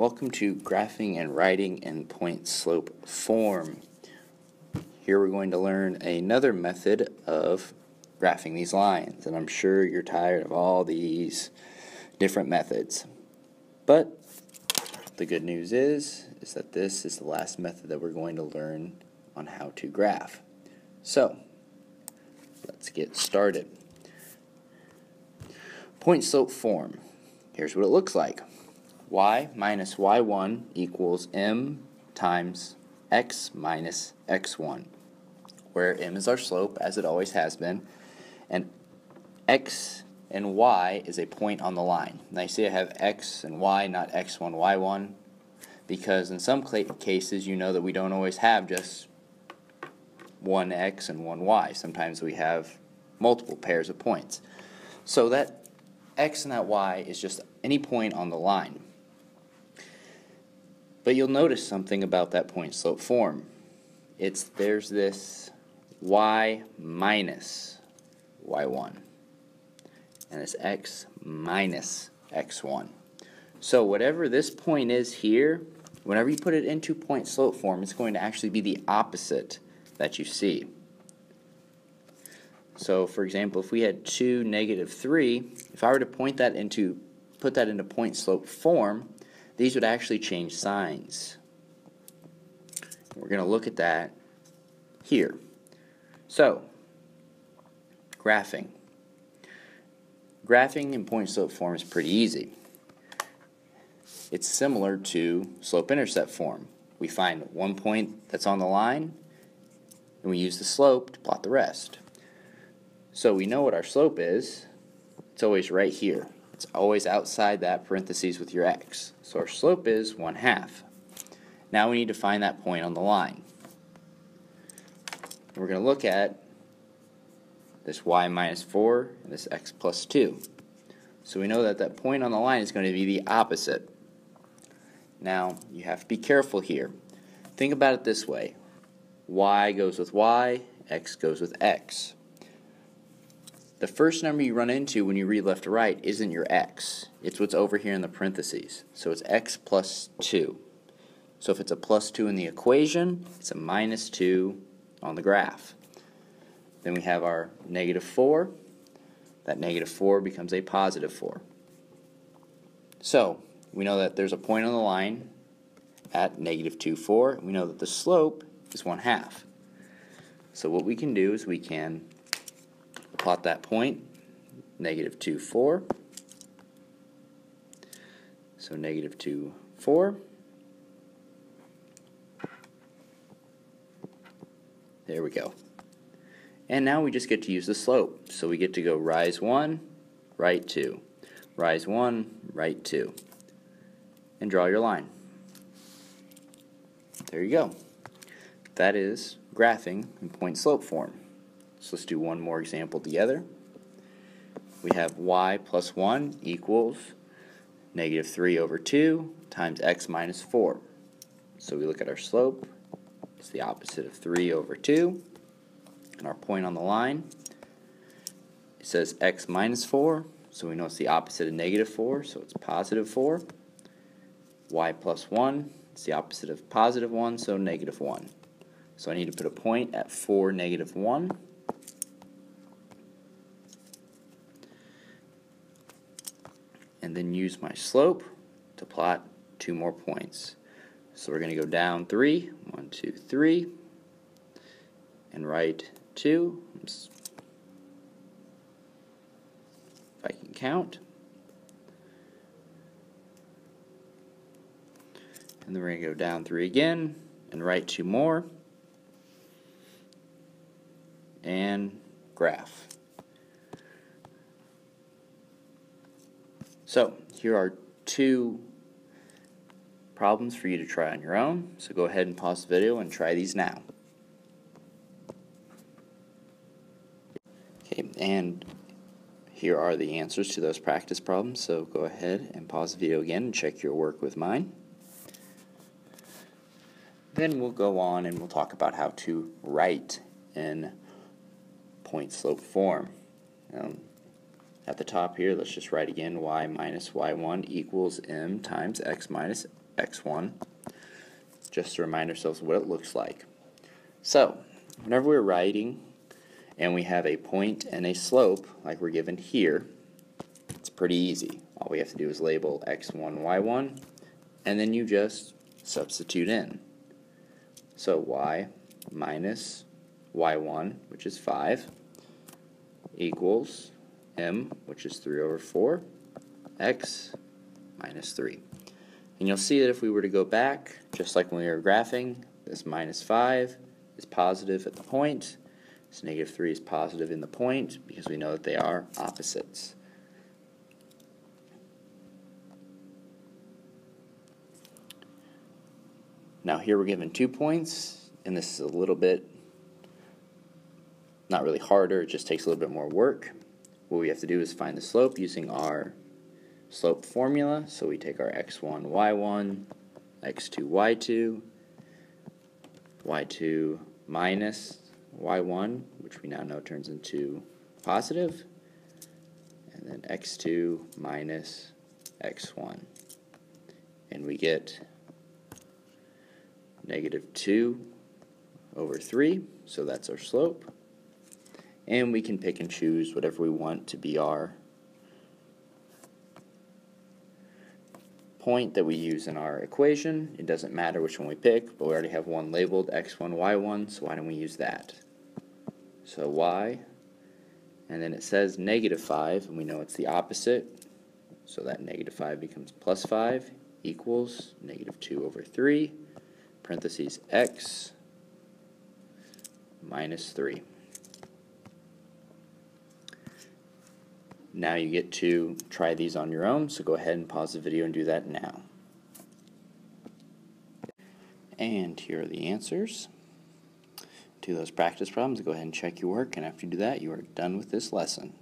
Welcome to Graphing and Writing in Point Slope Form. Here we're going to learn another method of graphing these lines, and I'm sure you're tired of all these different methods. But the good news is, is that this is the last method that we're going to learn on how to graph. So, let's get started. Point slope form. Here's what it looks like. Y minus y1 equals m times x minus x1, where m is our slope, as it always has been, and x and y is a point on the line. Now you see I have x and y, not x1, y1, because in some cases you know that we don't always have just one x and one y. Sometimes we have multiple pairs of points. So that x and that y is just any point on the line. But you'll notice something about that point slope form. It's there's this y minus y1 and it's x minus x1. So whatever this point is here, whenever you put it into point slope form, it's going to actually be the opposite that you see. So for example, if we had 2, negative 3, if I were to point that into, put that into point slope form, these would actually change signs. We're going to look at that here. So, graphing. Graphing in point slope form is pretty easy. It's similar to slope intercept form. We find one point that's on the line, and we use the slope to plot the rest. So we know what our slope is. It's always right here. It's always outside that parentheses with your x. So our slope is 1 half. Now we need to find that point on the line. We're going to look at this y minus 4 and this x plus 2. So we know that that point on the line is going to be the opposite. Now, you have to be careful here. Think about it this way. y goes with y, x goes with x. The first number you run into when you read left to right isn't your x. It's what's over here in the parentheses. So it's x plus 2. So if it's a plus 2 in the equation, it's a minus 2 on the graph. Then we have our negative 4. That negative 4 becomes a positive 4. So we know that there's a point on the line at negative 2, 4. We know that the slope is 1 half. So what we can do is we can plot that point, negative 2, 4. So negative 2, 4. There we go. And now we just get to use the slope. So we get to go rise 1, right 2. Rise 1, right 2. And draw your line. There you go. That is graphing in point slope form. So let's do one more example together. We have y plus 1 equals negative 3 over 2 times x minus 4. So we look at our slope. It's the opposite of 3 over 2. And our point on the line, it says x minus 4. So we know it's the opposite of negative 4, so it's positive 4. y plus 1, it's the opposite of positive 1, so negative 1. So I need to put a point at 4, negative 1. And then use my slope to plot two more points. So we're going to go down three, one, two, three, and right two. If I can count. And then we're going to go down three again, and right two more, and graph. So here are two problems for you to try on your own. So go ahead and pause the video and try these now. Okay, and here are the answers to those practice problems. So go ahead and pause the video again and check your work with mine. Then we'll go on and we'll talk about how to write in point slope form. Um, at the top here, let's just write again y minus y1 equals m times x minus x1, just to remind ourselves what it looks like. So, whenever we're writing and we have a point and a slope, like we're given here, it's pretty easy. All we have to do is label x1, y1, and then you just substitute in. So y minus y1, which is 5, equals m, which is 3 over 4, x minus 3. And you'll see that if we were to go back, just like when we were graphing, this minus 5 is positive at the point, this negative 3 is positive in the point, because we know that they are opposites. Now here we're given two points, and this is a little bit, not really harder, it just takes a little bit more work. What we have to do is find the slope using our slope formula. So we take our x1, y1, x2, y2, y2 minus y1, which we now know turns into positive, and then x2 minus x1. And we get negative 2 over 3, so that's our slope. And we can pick and choose whatever we want to be our point that we use in our equation. It doesn't matter which one we pick, but we already have one labeled x1, y1, so why don't we use that? So y, and then it says negative 5, and we know it's the opposite, so that negative 5 becomes plus 5 equals negative 2 over 3, parentheses x minus 3. Now you get to try these on your own, so go ahead and pause the video and do that now. And here are the answers to those practice problems. Go ahead and check your work, and after you do that, you are done with this lesson.